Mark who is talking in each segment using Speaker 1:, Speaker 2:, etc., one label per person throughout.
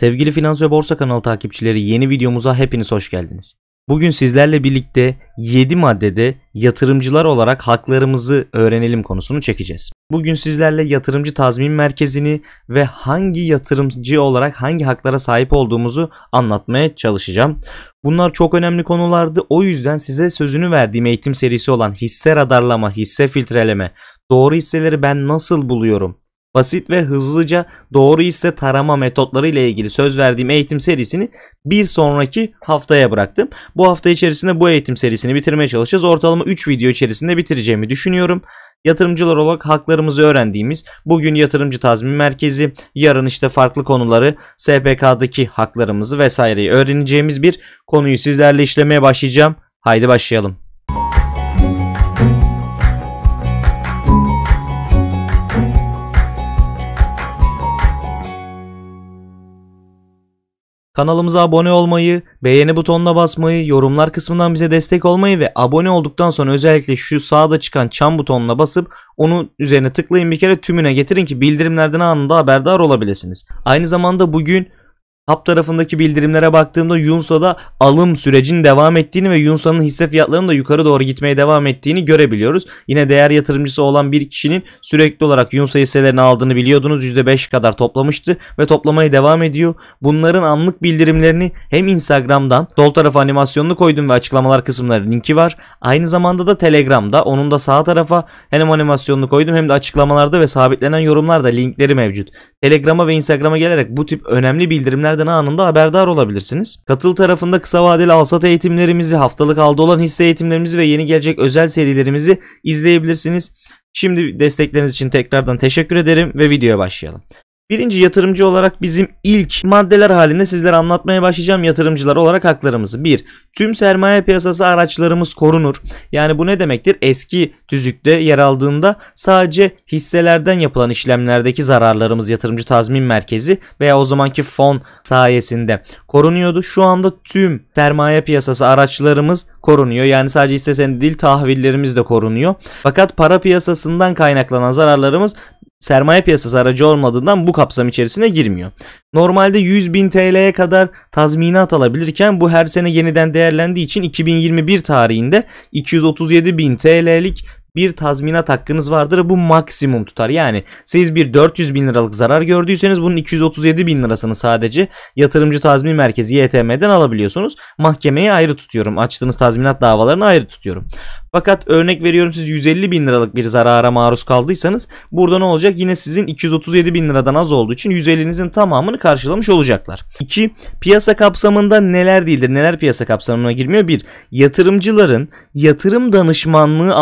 Speaker 1: Sevgili Finans ve Borsa kanalı takipçileri yeni videomuza hepiniz hoş geldiniz. Bugün sizlerle birlikte 7 maddede yatırımcılar olarak haklarımızı öğrenelim konusunu çekeceğiz. Bugün sizlerle yatırımcı tazmin merkezini ve hangi yatırımcı olarak hangi haklara sahip olduğumuzu anlatmaya çalışacağım. Bunlar çok önemli konulardı. O yüzden size sözünü verdiğim eğitim serisi olan hisse radarlama, hisse filtreleme, doğru hisseleri ben nasıl buluyorum, basit ve hızlıca doğru hisse tarama metotları ile ilgili söz verdiğim eğitim serisini bir sonraki haftaya bıraktım. Bu hafta içerisinde bu eğitim serisini bitirmeye çalışacağız. Ortalama 3 video içerisinde bitireceğimi düşünüyorum. Yatırımcılar olarak haklarımızı öğrendiğimiz bugün yatırımcı tazmin merkezi, yarın işte farklı konuları, SPK'daki haklarımızı vesaireyi öğreneceğimiz bir konuyu sizlerle işlemeye başlayacağım. Haydi başlayalım. Kanalımıza abone olmayı, beğeni butonuna basmayı, yorumlar kısmından bize destek olmayı ve abone olduktan sonra özellikle şu sağda çıkan çan butonuna basıp onun üzerine tıklayın bir kere tümüne getirin ki bildirimlerden anında haberdar olabilirsiniz. Aynı zamanda bugün Hap tarafındaki bildirimlere baktığımda Yunsa'da alım sürecinin devam ettiğini ve Yunsa'nın hisse fiyatlarının da yukarı doğru gitmeye devam ettiğini görebiliyoruz. Yine değer yatırımcısı olan bir kişinin sürekli olarak Yunsa hisselerini aldığını biliyordunuz. %5 kadar toplamıştı ve toplamaya devam ediyor. Bunların anlık bildirimlerini hem Instagram'dan sol tarafa animasyonunu koydum ve açıklamalar kısımları linki var. Aynı zamanda da Telegram'da onun da sağ tarafa hem animasyonunu koydum hem de açıklamalarda ve sabitlenen yorumlarda linkleri mevcut. Telegram'a ve Instagram'a gelerek bu tip önemli bildirimler gelişmelerden anında haberdar olabilirsiniz. Katıl tarafında kısa vadeli alsat eğitimlerimizi, haftalık aldı olan hisse eğitimlerimizi ve yeni gelecek özel serilerimizi izleyebilirsiniz. Şimdi destekleriniz için tekrardan teşekkür ederim ve videoya başlayalım. Birinci yatırımcı olarak bizim ilk maddeler halinde sizlere anlatmaya başlayacağım yatırımcılar olarak haklarımızı. 1. Tüm sermaye piyasası araçlarımız korunur. Yani bu ne demektir? Eski tüzükte yer aldığında sadece hisselerden yapılan işlemlerdeki zararlarımız yatırımcı tazmin merkezi veya o zamanki fon sayesinde korunuyordu. Şu anda tüm sermaye piyasası araçlarımız korunuyor. Yani sadece hisse senedi değil tahvillerimiz de korunuyor. Fakat para piyasasından kaynaklanan zararlarımız sermaye piyasası aracı olmadığından bu kapsam içerisine girmiyor. Normalde 100 bin TL'ye kadar tazminat alabilirken bu her sene yeniden değerlendiği için 2021 tarihinde 237 bin TL'lik bir tazminat hakkınız vardır. Bu maksimum tutar. Yani siz bir 400 bin liralık zarar gördüyseniz bunun 237 bin lirasını sadece yatırımcı tazmin merkezi YTM'den alabiliyorsunuz. Mahkemeye ayrı tutuyorum. Açtığınız tazminat davalarını ayrı tutuyorum. Fakat örnek veriyorum siz 150 bin liralık bir zarara maruz kaldıysanız burada ne olacak? Yine sizin 237 bin liradan az olduğu için 150'ninizin tamamını karşılamış olacaklar. 2. Piyasa kapsamında neler değildir? Neler piyasa kapsamına girmiyor? 1. Yatırımcıların yatırım danışmanlığı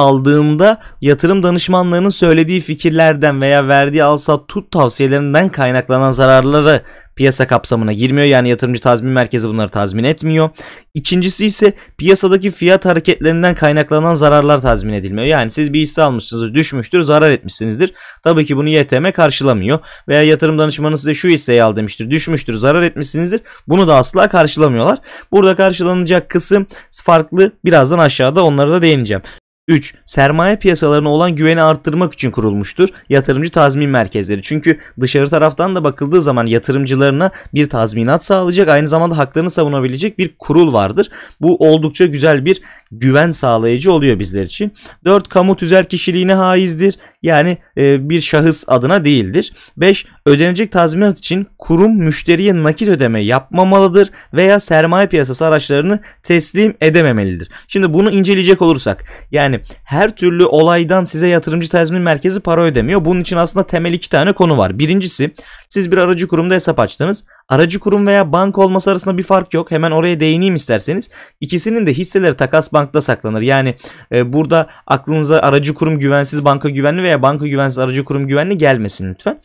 Speaker 1: aldığında yatırım danışmanlarının söylediği fikirlerden veya verdiği alsat tut tavsiyelerinden kaynaklanan zararları piyasa kapsamına girmiyor. Yani yatırımcı tazmin merkezi bunları tazmin etmiyor. İkincisi ise piyasadaki fiyat hareketlerinden kaynaklanan zararlar tazmin edilmiyor. Yani siz bir hisse almışsınızdır, düşmüştür, zarar etmişsinizdir. Tabii ki bunu YTM karşılamıyor. Veya yatırım danışmanı size şu hisseyi al demiştir, düşmüştür, zarar etmişsinizdir. Bunu da asla karşılamıyorlar. Burada karşılanacak kısım farklı. Birazdan aşağıda onlara da değineceğim. 3. Sermaye piyasalarına olan güveni arttırmak için kurulmuştur yatırımcı tazmin merkezleri. Çünkü dışarı taraftan da bakıldığı zaman yatırımcılarına bir tazminat sağlayacak aynı zamanda haklarını savunabilecek bir kurul vardır. Bu oldukça güzel bir güven sağlayıcı oluyor bizler için. 4. Kamu tüzel kişiliğine haizdir. Yani e, bir şahıs adına değildir. 5. Ödenecek tazminat için kurum müşteriye nakit ödeme yapmamalıdır veya sermaye piyasası araçlarını teslim edememelidir. Şimdi bunu inceleyecek olursak yani her türlü olaydan size yatırımcı tazmin merkezi para ödemiyor. Bunun için aslında temel iki tane konu var. Birincisi siz bir aracı kurumda hesap açtınız. Aracı kurum veya banka olması arasında bir fark yok. Hemen oraya değineyim isterseniz. İkisinin de hisseleri takas bankta saklanır. Yani e, burada aklınıza aracı kurum güvensiz banka güvenli veya banka güvensiz aracı kurum güvenli gelmesin lütfen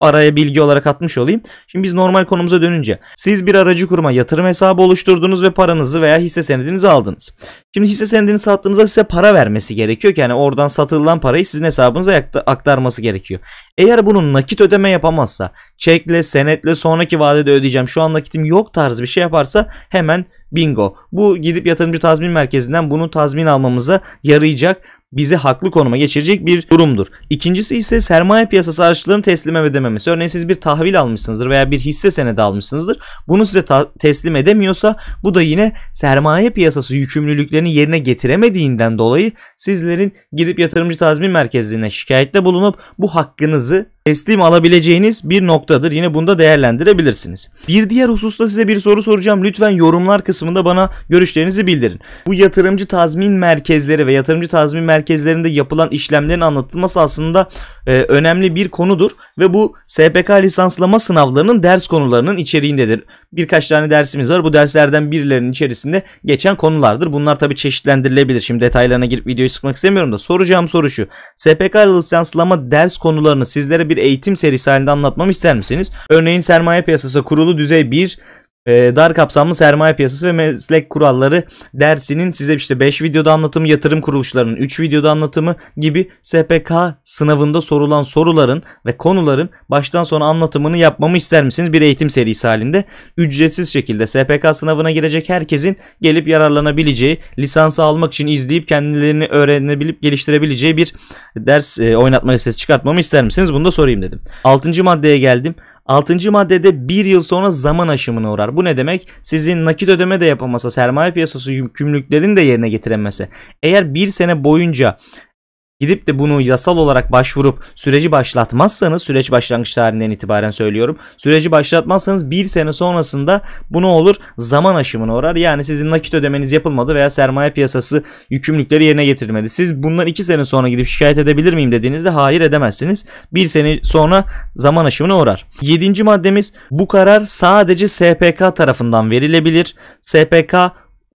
Speaker 1: araya bilgi olarak atmış olayım. Şimdi biz normal konumuza dönünce siz bir aracı kuruma yatırım hesabı oluşturdunuz ve paranızı veya hisse senedinizi aldınız. Şimdi hisse senedini sattığınızda size para vermesi gerekiyor ki yani oradan satılan parayı sizin hesabınıza aktarması gerekiyor. Eğer bunun nakit ödeme yapamazsa çekle senetle sonraki vadede ödeyeceğim şu an nakitim yok tarzı bir şey yaparsa hemen bingo. Bu gidip yatırımcı tazmin merkezinden bunu tazmin almamıza yarayacak bizi haklı konuma geçirecek bir durumdur. İkincisi ise sermaye piyasası araçlarının teslim edememesi. Örneğin siz bir tahvil almışsınızdır veya bir hisse senedi almışsınızdır. Bunu size teslim edemiyorsa bu da yine sermaye piyasası yükümlülüklerini yerine getiremediğinden dolayı sizlerin gidip yatırımcı tazmin merkezliğine şikayette bulunup bu hakkınızı teslim alabileceğiniz bir noktadır. Yine bunda değerlendirebilirsiniz. Bir diğer hususta size bir soru soracağım. Lütfen yorumlar kısmında bana görüşlerinizi bildirin. Bu yatırımcı tazmin merkezleri ve yatırımcı tazmin merkezlerinde yapılan işlemlerin anlatılması aslında e, önemli bir konudur ve bu SPK lisanslama sınavlarının ders konularının içeriğindedir. Birkaç tane dersimiz var. Bu derslerden birilerinin içerisinde geçen konulardır. Bunlar tabi çeşitlendirilebilir. Şimdi detaylarına girip videoyu sıkmak istemiyorum da soracağım soru şu. SPK lisanslama ders konularını sizlere bir eğitim serisi halinde anlatmamı ister misiniz? Örneğin sermaye piyasası kurulu düzey 1 e, dar kapsamlı sermaye piyasası ve meslek kuralları dersinin size işte 5 videoda anlatımı, yatırım kuruluşlarının 3 videoda anlatımı gibi SPK sınavında sorulan soruların ve konuların baştan sona anlatımını yapmamı ister misiniz? Bir eğitim serisi halinde ücretsiz şekilde SPK sınavına girecek herkesin gelip yararlanabileceği, lisansı almak için izleyip kendilerini öğrenebilip geliştirebileceği bir ders e, oynatma listesi çıkartmamı ister misiniz? Bunu da sorayım dedim. 6. maddeye geldim. Altıncı maddede bir yıl sonra zaman aşımına uğrar. Bu ne demek? Sizin nakit ödeme de yapamasa, sermaye piyasası yükümlülüklerini de yerine getiremese. Eğer bir sene boyunca gidip de bunu yasal olarak başvurup süreci başlatmazsanız süreç başlangıç tarihinden itibaren söylüyorum. Süreci başlatmazsanız bir sene sonrasında bu ne olur? Zaman aşımına uğrar. Yani sizin nakit ödemeniz yapılmadı veya sermaye piyasası yükümlülükleri yerine getirilmedi. Siz bundan iki sene sonra gidip şikayet edebilir miyim dediğinizde hayır edemezsiniz. Bir sene sonra zaman aşımına uğrar. Yedinci maddemiz bu karar sadece SPK tarafından verilebilir. SPK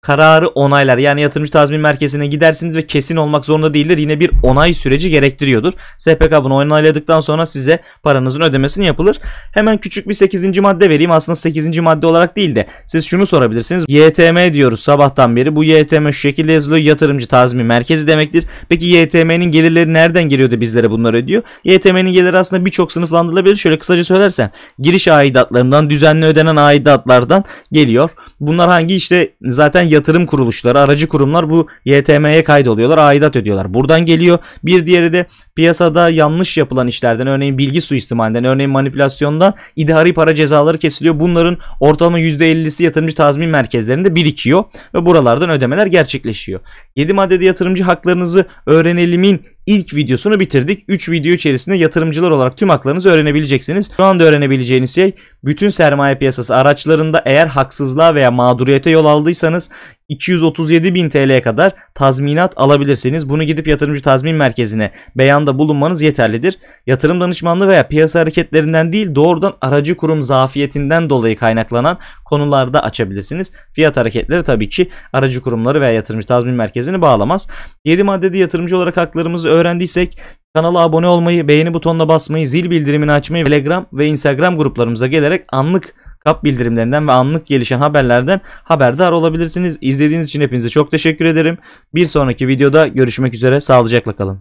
Speaker 1: kararı onaylar. Yani yatırımcı tazmin merkezine gidersiniz ve kesin olmak zorunda değildir. Yine bir onay süreci gerektiriyordur. SPK bunu onayladıktan sonra size paranızın ödemesini yapılır. Hemen küçük bir 8. madde vereyim. Aslında 8. madde olarak değil de siz şunu sorabilirsiniz. YTM diyoruz sabahtan beri. Bu YTM şu şekilde yazılıyor. Yatırımcı tazmin merkezi demektir. Peki YTM'nin gelirleri nereden geliyordu bizlere bunlar ödüyor? YTM'nin geliri aslında birçok sınıflandırılabilir. Şöyle kısaca söylersem giriş aidatlarından, düzenli ödenen aidatlardan geliyor. Bunlar hangi işte zaten yatırım kuruluşları, aracı kurumlar bu YTM'ye kaydoluyorlar, aidat ödüyorlar. Buradan geliyor. Bir diğeri de piyasada yanlış yapılan işlerden, örneğin bilgi suistimalinden, örneğin manipülasyondan idari para cezaları kesiliyor. Bunların ortalama %50'si yatırımcı tazmin merkezlerinde birikiyor ve buralardan ödemeler gerçekleşiyor. 7 maddede yatırımcı haklarınızı öğrenelimin ilk videosunu bitirdik. 3 video içerisinde yatırımcılar olarak tüm haklarınızı öğrenebileceksiniz. Şu anda öğrenebileceğiniz şey bütün sermaye piyasası araçlarında eğer haksızlığa veya mağduriyete yol aldıysanız 237 bin TL'ye kadar tazminat alabilirsiniz. Bunu gidip yatırımcı tazmin merkezine beyanda bulunmanız yeterlidir. Yatırım danışmanlığı veya piyasa hareketlerinden değil doğrudan aracı kurum zafiyetinden dolayı kaynaklanan konularda açabilirsiniz. Fiyat hareketleri tabii ki aracı kurumları veya yatırımcı tazmin merkezini bağlamaz. 7 maddede yatırımcı olarak haklarımızı öğrendiysek Kanala abone olmayı, beğeni butonuna basmayı, zil bildirimini açmayı, Telegram ve Instagram gruplarımıza gelerek anlık kap bildirimlerinden ve anlık gelişen haberlerden haberdar olabilirsiniz. İzlediğiniz için hepinize çok teşekkür ederim. Bir sonraki videoda görüşmek üzere. Sağlıcakla kalın.